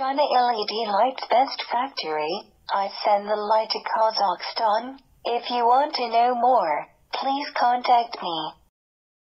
China LED Lights Best Factory. I send the light to Kazakhstan. If you want to know more, please contact me.